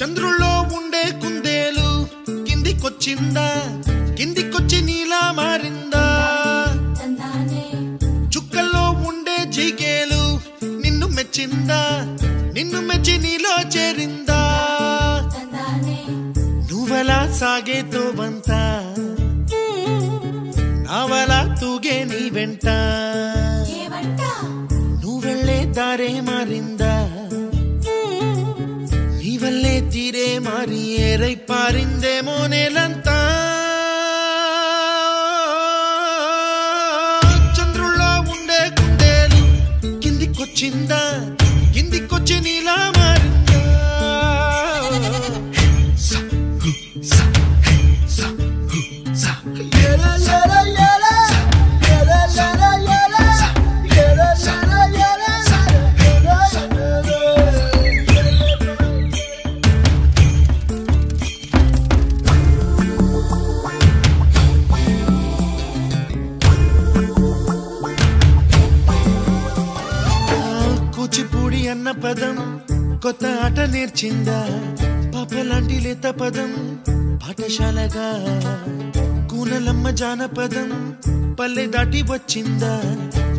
చంద్రుల్లో ఉండే కుందేలు కిందికొచ్చిందా? కిందికొచ్చి నీలా మారిందా? చుక్కల్లో ఉండే జీకేలు నిన్ను మెచ్చిందా? నిన్ను మెచ్చి నీలో చేరిందా? నువ్వెలా సాగే సాగేతో బంతా నావలా తూగే నీ వెంట నువ్వెళ్ళే దారే మారిందా నీ వల్లే తీరే మారి ఏరై పారిందేమో నేలంతా చంద్రుల్లో ఉండే కుందేలు కిందికొచ్చిందా పదం కొత్త ఆట నేర్చిందా? పాపలాంటి లేత పదం పాఠశాలగా. కూనలమ్మ జానపదం పల్లె దాటి వచ్చిందా?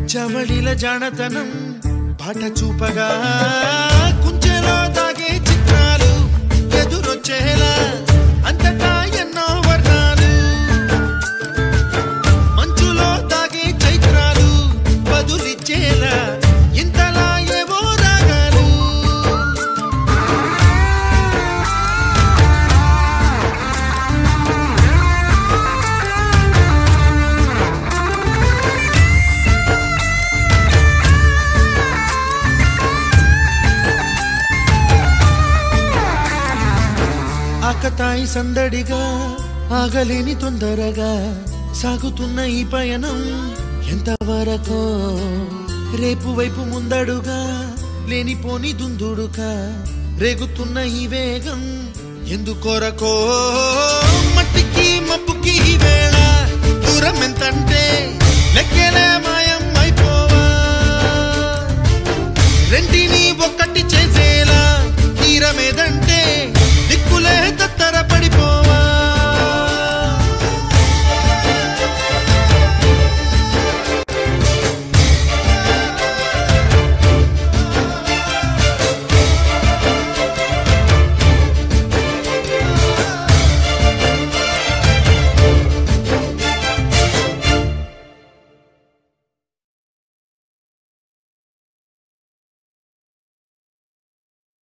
చవళిల జానతనం పాట చూపగా. కుంచెలో తాయి సందడిగా ఆగలేని తొందరగా సాగుతున్న ఈ పయనం ఎంతవరకో? రేపు వైపు ముందడుగా లేనిపోని దుందుడుగా రేగుతున్న ఈ వేగం ఎందుకొరకో? మట్టికి మబ్బుకి వేళ దూరం ఎంతంటే